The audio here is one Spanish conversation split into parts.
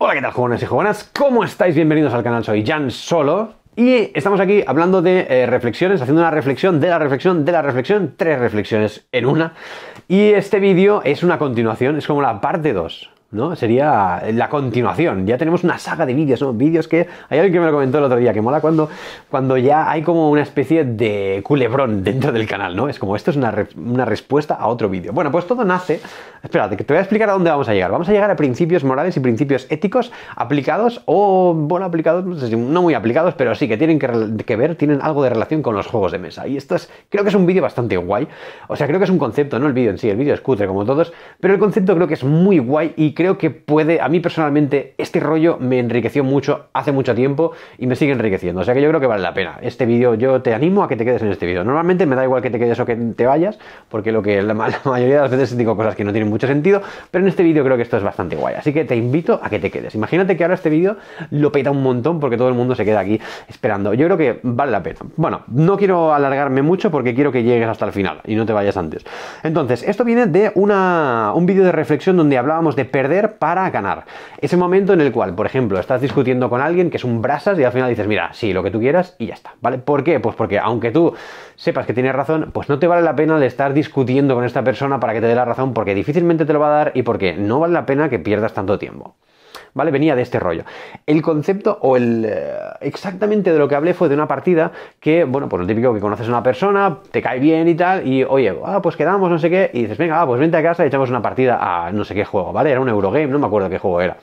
Hola, ¿qué tal, jóvenes y jóvenes? ¿Cómo estáis? Bienvenidos al canal, soy Jan Solo. Y estamos aquí hablando de eh, reflexiones, haciendo una reflexión de la reflexión de la reflexión, tres reflexiones en una. Y este vídeo es una continuación, es como la parte 2. ¿No? Sería la continuación. Ya tenemos una saga de vídeos, ¿no? Vídeos que. Hay alguien que me lo comentó el otro día, que mola cuando, cuando ya hay como una especie de culebrón dentro del canal, ¿no? Es como esto es una, una respuesta a otro vídeo. Bueno, pues todo nace. Espérate, que te voy a explicar a dónde vamos a llegar. Vamos a llegar a principios morales y principios éticos aplicados, o bueno, aplicados, no sé si no muy aplicados, pero sí que tienen que, ver, tienen algo de relación con los juegos de mesa. Y esto es, creo que es un vídeo bastante guay. O sea, creo que es un concepto, no el vídeo en sí, el vídeo es cutre como todos, pero el concepto creo que es muy guay y creo que puede, a mí personalmente, este rollo me enriqueció mucho hace mucho tiempo y me sigue enriqueciendo. O sea que yo creo que vale la pena. Este vídeo, yo te animo a que te quedes en este vídeo. Normalmente me da igual que te quedes o que te vayas, porque lo que la, mayoría de las veces digo cosas que no tienen mucho sentido, pero en este vídeo creo que esto es bastante guay. Así que te invito a que te quedes. Imagínate que ahora este vídeo lo peta un montón porque todo el mundo se queda aquí esperando. Yo creo que vale la pena. Bueno, no quiero alargarme mucho porque quiero que llegues hasta el final y no te vayas antes. Entonces, esto viene de una, un vídeo de reflexión donde hablábamos de perder para ganar. Ese momento en el cual, por ejemplo, estás discutiendo con alguien que es un brasas y al final dices, mira, sí, lo que tú quieras y ya está, ¿vale? ¿Por qué? Pues porque aunque tú sepas que tienes razón, pues no te vale la pena de estar discutiendo con esta persona para que te dé la razón porque difícilmente te lo va a dar y porque no vale la pena que pierdas tanto tiempo. ¿Vale? Venía de este rollo. El concepto o el eh, exactamente de lo que hablé fue de una partida que, bueno, pues lo típico que conoces a una persona, te cae bien y tal, y oye, ah, pues quedamos, no sé qué, y dices, venga, ah, pues vente a casa y echamos una partida a no sé qué juego, ¿vale? Era un Eurogame, no me acuerdo qué juego era.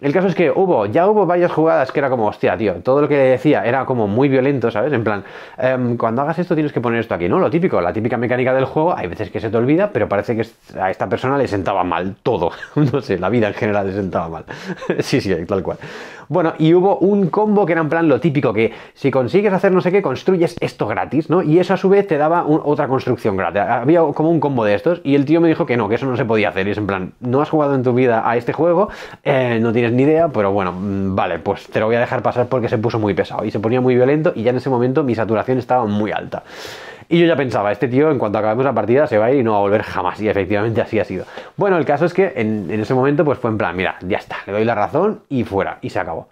El caso es que hubo, ya hubo varias jugadas que era como, hostia, tío, todo lo que decía era como muy violento, ¿sabes? En plan, em, cuando hagas esto tienes que poner esto aquí, ¿no? Lo típico, la típica mecánica del juego, hay veces que se te olvida, pero parece que a esta persona le sentaba mal todo. no sé, la vida en general le sentaba mal. sí, sí, tal cual. Bueno, y hubo un combo que era en plan lo típico, que si consigues hacer no sé qué, construyes esto gratis, ¿no? Y eso a su vez te daba otra construcción gratis. Había como un combo de estos, y el tío me dijo que no, que eso no se podía hacer. Y es en plan, no has jugado en tu vida a este juego, eh, no tienes ni idea, pero bueno, mm, vale, pues te lo voy a dejar pasar porque se puso muy pesado y se ponía muy violento y ya en ese momento mi saturación estaba muy alta. Y yo ya pensaba, este tío en cuanto acabemos la partida se va a ir y no va a volver jamás. Y efectivamente así ha sido. Bueno, el caso es que en, ese momento pues fue en plan, mira, ya está, le doy la razón y fuera. Y se acabó.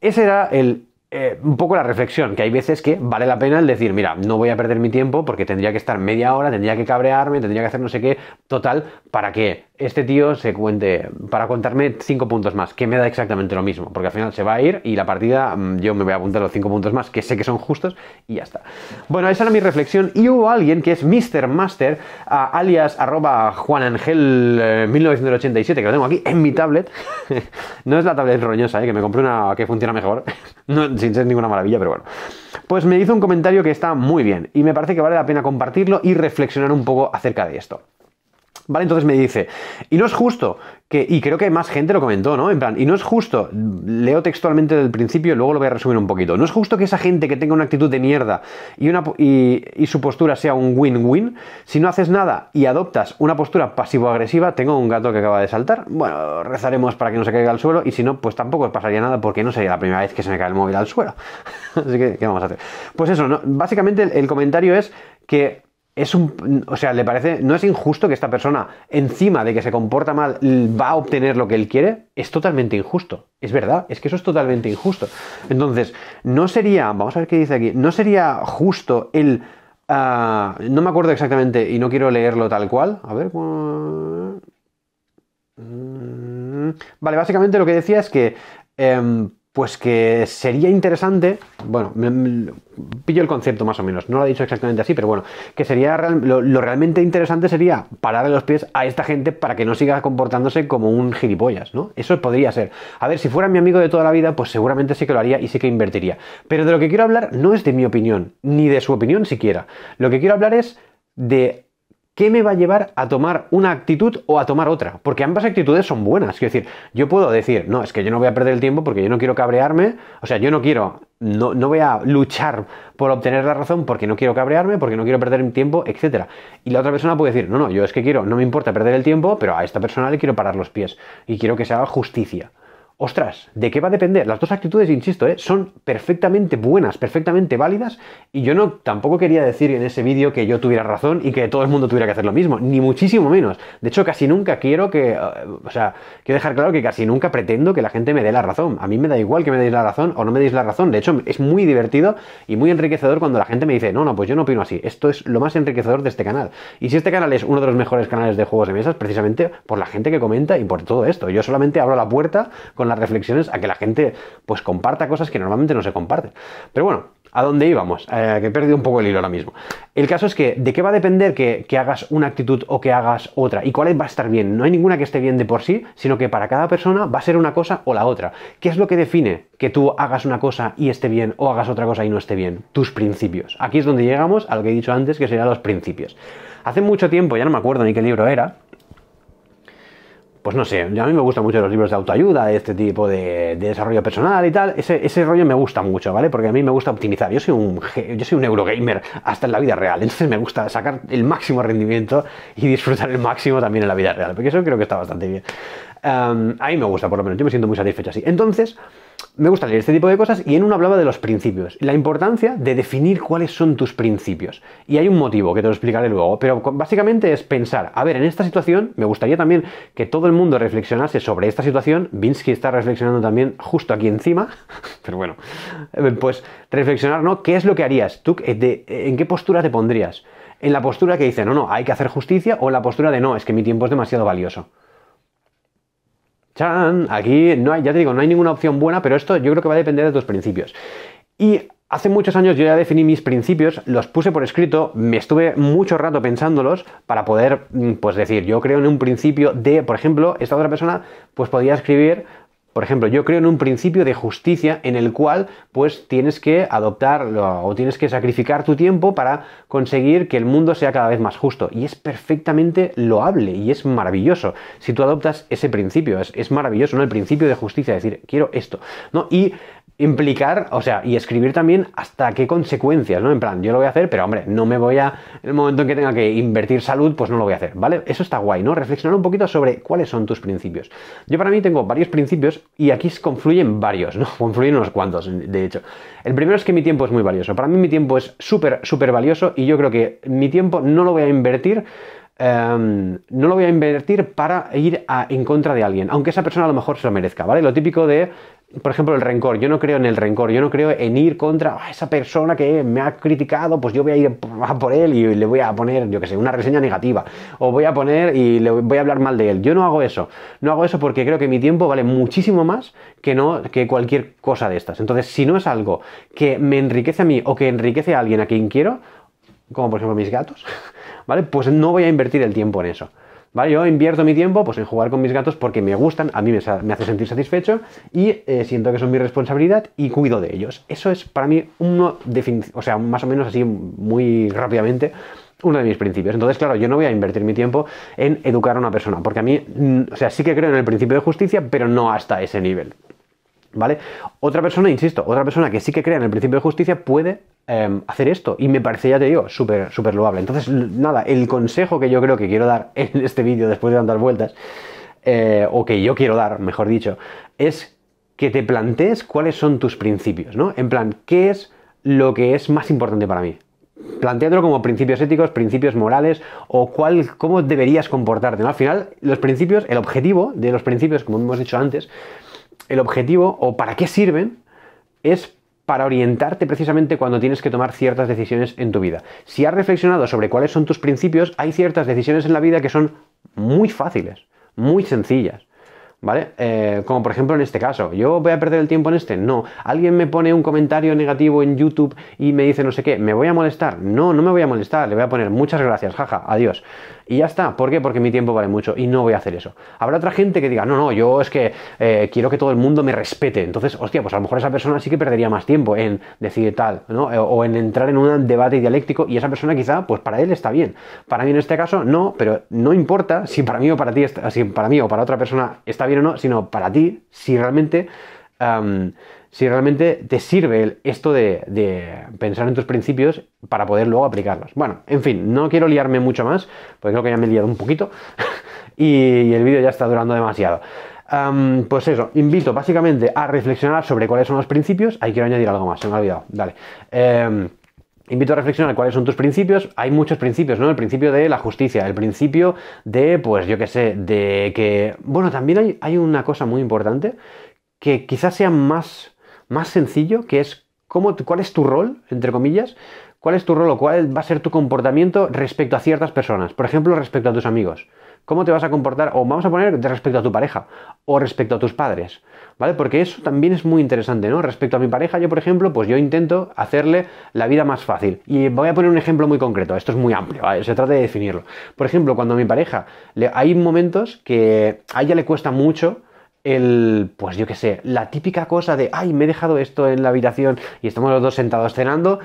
Ese era el eh, un poco la reflexión, que hay veces que vale la pena el decir, mira, no voy a perder mi tiempo porque tendría que estar media hora, tendría que cabrearme, tendría que hacer no sé qué, total, para que este tío se cuente, para contarme cinco puntos más, que me da exactamente lo mismo, porque al final se va a ir y la partida mm, yo me voy a apuntar los cinco puntos más, que sé que son justos, y ya está. Bueno, esa era mi reflexión, y hubo alguien que es Mr. Master, alias arroba Juanangel 1987, eh, que lo tengo aquí en mi tablet, no es la tablet roñosa, eh, que me compré una que funciona mejor, no, sin ser ninguna maravilla, pero bueno. Pues me hizo un comentario que está muy bien y me parece que vale la pena compartirlo y reflexionar un poco acerca de esto. ¿Vale? Entonces me dice, y no es justo que, y creo que más gente lo comentó, ¿no? En plan, y no es justo, leo textualmente del principio y luego lo voy a resumir un poquito, no es justo que esa gente que tenga una actitud de mierda y, una, y, su postura sea un win-win, si no haces nada y adoptas una postura pasivo-agresiva, tengo un gato que acaba de saltar, bueno, rezaremos para que no se caiga al suelo y si no, pues tampoco pasaría nada porque no sería la primera vez que se me cae el móvil al suelo. Así que, ¿qué vamos a hacer? Pues eso, ¿no? básicamente el comentario es que es un, o sea, le parece, no es injusto que esta persona, encima de que se comporta mal, va a obtener lo que él quiere, es totalmente injusto. Es verdad, es que eso es totalmente injusto. Entonces, no sería, vamos a ver qué dice aquí, no sería justo el, ah, no me acuerdo exactamente y no quiero leerlo tal cual, a ver, mm, vale, básicamente lo que decía es que em, pues que sería interesante, bueno, pillo el concepto más o menos, no lo ha dicho exactamente así, pero bueno, que sería lo, realmente interesante sería pararle los pies a esta gente para que no siga comportándose como un gilipollas, ¿no? Eso podría ser. A ver, si fuera mi amigo de toda la vida, pues seguramente sí que lo haría y sí que invertiría. Pero de lo que quiero hablar no es de mi opinión, ni de su opinión siquiera. Lo que quiero hablar es de ¿qué me va a llevar a tomar una actitud o a tomar otra? Porque ambas actitudes son buenas. Quiero decir, yo puedo decir, no, es que yo no voy a perder el tiempo porque yo no quiero cabrearme, o sea, yo no quiero, no, no voy a luchar por obtener la razón porque no quiero cabrearme, porque no quiero perder el tiempo, etc. Y la otra persona puede decir, no, no, yo es que quiero, no me importa perder el tiempo, pero a esta persona le quiero parar los pies y quiero que se haga justicia. Ostras, ¿de qué va a depender? Las dos actitudes, insisto, ¿eh? son perfectamente buenas, perfectamente válidas, y yo no tampoco quería decir en ese vídeo que yo tuviera razón y que todo el mundo tuviera que hacer lo mismo, ni muchísimo menos. De hecho, casi nunca quiero que, eh, o sea, quiero dejar claro que casi nunca pretendo que la gente me dé la razón. A mí me da igual que me deis la razón o no me deis la razón. De hecho, es muy divertido y muy enriquecedor cuando la gente me dice, no, no, pues yo no opino así. Esto es lo más enriquecedor de este canal. Y si este canal es uno de los mejores canales de juegos de mesas, precisamente por la gente que comenta y por todo esto. Yo solamente abro la puerta con las reflexiones a que la gente pues comparta cosas que normalmente no se comparten. Pero bueno, ¿a dónde íbamos? Eh, que he perdido un poco el hilo ahora mismo. El caso es que, ¿de qué va a depender que, hagas una actitud o que hagas otra? ¿Y cuál va a estar bien? No hay ninguna que esté bien de por sí, sino que para cada persona va a ser una cosa o la otra. ¿Qué es lo que define que tú hagas una cosa y esté bien o hagas otra cosa y no esté bien? Tus principios. Aquí es donde llegamos a lo que he dicho antes, que serían los principios. Hace mucho tiempo, ya no me acuerdo ni qué libro era, pues no sé, a mí me gustan mucho los libros de autoayuda, de este tipo de, desarrollo personal y tal. Ese, rollo me gusta mucho, ¿vale? Porque a mí me gusta optimizar. Yo soy un, yo soy un Eurogamer hasta en la vida real. Entonces me gusta sacar el máximo rendimiento y disfrutar el máximo también en la vida real. Porque eso creo que está bastante bien. a mí me gusta, por lo menos. Yo me siento muy satisfecho así. Entonces, me gusta leer este tipo de cosas y en uno hablaba de los principios, la importancia de definir cuáles son tus principios. Y hay un motivo que te lo explicaré luego, pero básicamente es pensar, a ver, en esta situación me gustaría también que todo el mundo reflexionase sobre esta situación, Vinsky está reflexionando también justo aquí encima, pero bueno, eh, pues reflexionar, ¿no? ¿Qué es lo que harías? ¿Tú en qué postura te pondrías? ¿En la postura que dice, no, no, hay que hacer justicia o en la postura de, no, es que mi tiempo es demasiado valioso? ¡Chan! Aquí no hay, ya te digo, no hay ninguna opción buena, pero esto yo creo que va a depender de tus principios. Y hace muchos años yo ya definí mis principios, los puse por escrito, me estuve mucho rato pensándolos para poder, mm, pues decir, yo creo en un principio de, por ejemplo, esta otra persona, pues podía escribir por ejemplo, yo creo en un principio de justicia en el cual pues tienes que adoptar o tienes que sacrificar tu tiempo para conseguir que el mundo sea cada vez más justo. Y es perfectamente loable y es maravilloso si tú adoptas ese principio. Es, es maravilloso, ¿no? El principio de justicia, decir, quiero esto. ¿no? Y implicar, o sea, y escribir también hasta qué consecuencias, ¿no? En plan, yo lo voy a hacer, pero hombre, no me voy a, en el momento en que tenga que invertir salud, pues no lo voy a hacer, ¿vale? Eso está guay, ¿no? Reflexionar un poquito sobre cuáles son tus principios. Yo para mí tengo varios principios y aquí confluyen varios, ¿no? Confluyen unos cuantos, de hecho. El primero es que mi tiempo es muy valioso. Para mí mi tiempo es súper, súper valioso y yo creo que mi tiempo no lo voy a invertir em, no lo voy a invertir para ir en contra de alguien, aunque esa persona a lo mejor se lo merezca, ¿vale? Lo típico de por ejemplo, el rencor. Yo no creo en el rencor, yo no creo en ir contra ah, esa persona que me ha criticado, pues yo voy a ir por él y le voy a poner, yo que sé, una reseña negativa. O voy a poner y le voy a hablar mal de él. Yo no hago eso. No hago eso porque creo que mi tiempo vale muchísimo más que, no, que cualquier cosa de estas. Entonces, si no es algo que me enriquece a mí o que enriquece a alguien a quien quiero, como por ejemplo mis gatos, ¿vale? Pues no voy a invertir el tiempo en eso. Yo invierto mi tiempo pues, en jugar con mis gatos porque me gustan, a mí me, hace sentir satisfecho y eh, siento que son mi responsabilidad y cuido de ellos. Eso es para mí uno, o sea, más o menos así muy rápidamente, uno de mis principios. Entonces, claro, yo no voy a invertir mi tiempo en educar a una persona, porque a mí, mm, o sea, sí que creo en el principio de justicia, pero no hasta ese nivel. ¿Vale? Otra persona, insisto, otra persona que sí que crea en el principio de justicia puede em, hacer esto. Y me parece, ya te digo, súper, súper loable. Entonces, nada, el consejo que yo creo que quiero dar en este vídeo después de tantas vueltas, eh, o que yo quiero dar, mejor dicho, es que te plantees cuáles son tus principios, ¿no? En plan, ¿qué es lo que es más importante para mí? Plantéatelo como principios éticos, principios morales o cuál, cómo deberías comportarte. ¿no? Al final, los principios, el objetivo de los principios, como hemos dicho antes, el objetivo o para qué sirven es para orientarte precisamente cuando tienes que tomar ciertas decisiones en tu vida. Si has reflexionado sobre cuáles son tus principios, hay ciertas decisiones en la vida que son muy fáciles, muy sencillas. ¿Vale? Eh, como por ejemplo en este caso, ¿yo voy a perder el tiempo en este? No. ¿Alguien me pone un comentario negativo en YouTube y me dice no sé qué? ¿Me voy a molestar? No, no me voy a molestar, le voy a poner muchas gracias, jaja, adiós. Y ya está. ¿Por qué? Porque mi tiempo vale mucho y no voy a hacer eso. Habrá otra gente que diga, no, no, yo es que eh, quiero que todo el mundo me respete. Entonces, hostia, pues a lo mejor esa persona sí que perdería más tiempo en decir tal, ¿no? Eh, o en entrar en un debate dialéctico y esa persona quizá, pues para él está bien. Para mí en este caso, no, pero no importa si para mí o para ti, si para mí o para otra persona está bien o no, sino para ti, si realmente si realmente te sirve esto de, pensar en tus principios para poder luego aplicarlos. Bueno, en fin, no quiero liarme mucho más, porque creo que ya me he liado un poquito y, el vídeo ya está durando demasiado. pues eso, invito básicamente a reflexionar sobre cuáles son los principios. Ahí quiero añadir algo más, se me ha olvidado. Dale. Em, invito a reflexionar cuáles son tus principios. Hay muchos principios, ¿no? El principio de la justicia, el principio de, pues yo qué sé, de que... Bueno, también hay, hay, una cosa muy importante que quizás sea más, más sencillo, que es cómo, cuál es tu rol, entre comillas, cuál es tu rol o cuál va a ser tu comportamiento respecto a ciertas personas. Por ejemplo, respecto a tus amigos. ¿Cómo te vas a comportar? O vamos a poner respecto a tu pareja o respecto a tus padres, ¿vale? Porque eso también es muy interesante, ¿no? Respecto a mi pareja, yo, por ejemplo, pues yo intento hacerle la vida más fácil. Y voy a poner un ejemplo muy concreto, esto es muy amplio, se trata de definirlo. Por ejemplo, cuando a mi pareja, le, hay momentos que a ella le cuesta mucho el, pues yo qué sé, la típica cosa de, ay, me he dejado esto en la habitación y estamos los dos sentados cenando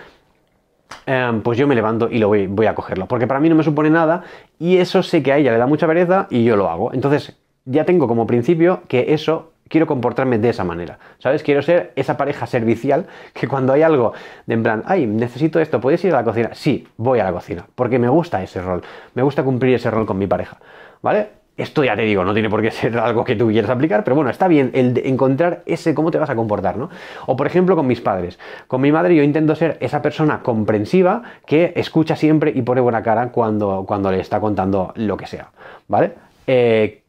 Em, pues yo me levanto y lo voy, a cogerlo. Porque para mí no me supone nada y eso sé que a ella le da mucha pereza y yo lo hago. Entonces ya tengo como principio que eso quiero comportarme de esa manera. ¿Sabes? Quiero ser esa pareja servicial que cuando hay algo de en plan, ay, necesito esto, ¿puedes ir a la cocina? Sí, voy a la cocina, porque me gusta ese rol, me gusta cumplir ese rol con mi pareja. ¿Vale? Esto ya te digo, no tiene por qué ser algo que tú quieras aplicar, pero bueno, está bien el de encontrar ese cómo te vas a comportar, ¿no? O por ejemplo con mis padres. Con mi madre yo intento ser esa persona comprensiva que escucha siempre y pone buena cara cuando, cuando le está contando lo que sea, ¿vale? Eh,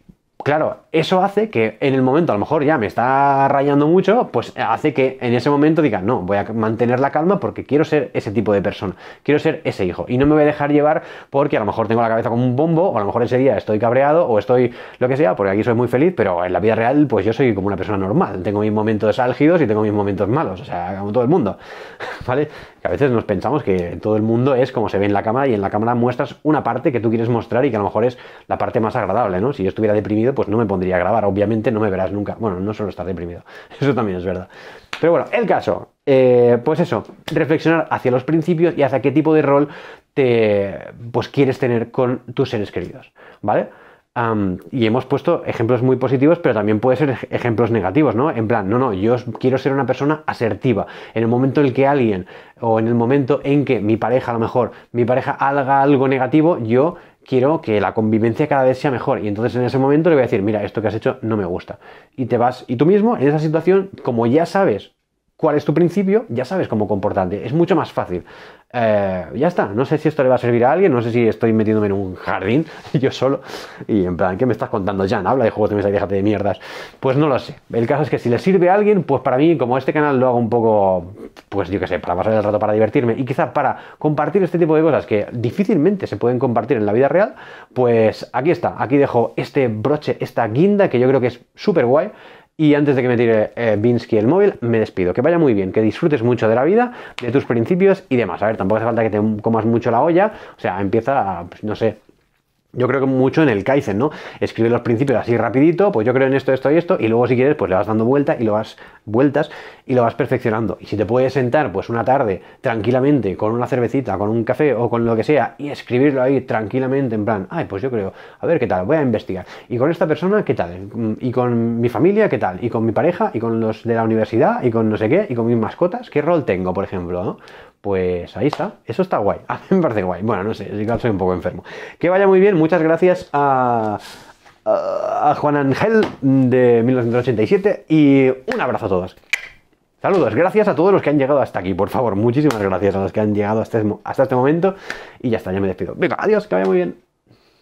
Claro, eso hace que en el momento, a lo mejor ya me está rayando mucho, pues hace que en ese momento diga, no, voy a mantener la calma porque quiero ser ese tipo de persona, quiero ser ese hijo y no me voy a dejar llevar porque a lo mejor tengo la cabeza como un bombo o a lo mejor ese día estoy cabreado o estoy lo que sea, porque aquí soy muy feliz, pero en la vida real pues yo soy como una persona normal, tengo mis momentos álgidos y tengo mis momentos malos, o sea, como todo el mundo, ¿vale? Que a veces nos pensamos que todo el mundo es como se ve en la cámara y en la cámara muestras una parte que tú quieres mostrar y que a lo mejor es la parte más agradable, ¿no? Si yo estuviera deprimido, pues no me pondría a grabar. Obviamente no me verás nunca. Bueno, no solo estar deprimido. Eso también es verdad. Pero bueno, el caso. Eh, pues eso, reflexionar hacia los principios y hacia qué tipo de rol te pues quieres tener con tus seres queridos. ¿Vale? y hemos puesto ejemplos muy positivos, pero también puede ser ejemplos negativos, ¿no? En plan, no, no, yo quiero ser una persona asertiva. En el momento en que alguien, o en el momento en que mi pareja, a lo mejor, mi pareja haga algo negativo, yo quiero que la convivencia cada vez sea mejor. Y entonces en ese momento le voy a decir, mira, esto que has hecho no me gusta. Y te vas, y tú mismo, en esa situación, como ya sabes cuál es tu principio, ya sabes cómo comportarte. Es mucho más fácil. Eh, ya está, no sé si esto le va a servir a alguien, no sé si estoy metiéndome en un jardín yo solo y en plan, ¿qué me estás contando, Jan? Habla de juegos de mesa y déjate de mierdas. Pues no lo sé. El caso es que si le sirve a alguien, pues para mí, como este canal lo hago un poco, pues yo qué sé, para pasar el rato, para divertirme y quizá para compartir este tipo de cosas que difícilmente se pueden compartir en la vida real, pues aquí está, aquí dejo este broche, esta guinda que yo creo que es súper guay y antes de que me tire eh, Binsky el móvil, me despido. Que vaya muy bien, que disfrutes mucho de la vida, de tus principios y demás. A ver, tampoco hace falta que te comas mucho la olla. O sea, empieza, pues, no sé, yo creo que mucho en el Kaizen, ¿no? Escribe los principios así rapidito, pues yo creo en esto, esto y esto, y luego si quieres, pues le vas dando vuelta y lo vas vueltas y lo vas perfeccionando. Y si te puedes sentar, pues una tarde, tranquilamente, con una cervecita, con un café o con lo que sea, y escribirlo ahí tranquilamente, en plan, ay, pues yo creo, a ver qué tal, voy a investigar. Y con esta persona, ¿qué tal? Y con mi familia, ¿qué tal? Y con mi pareja, y con los de la universidad, y con no sé qué, y con mis mascotas, ¿qué rol tengo, por ejemplo, ¿no? Pues ahí está, eso está guay. A mí me parece guay. Bueno, no sé, soy un poco enfermo. Que vaya muy bien, muchas gracias a, a, Juan Ángel de 1987 y un abrazo a todos. Saludos, gracias a todos los que han llegado hasta aquí, por favor, muchísimas gracias a los que han llegado hasta este, hasta este momento y ya está, ya me despido. Venga, adiós, que vaya muy bien.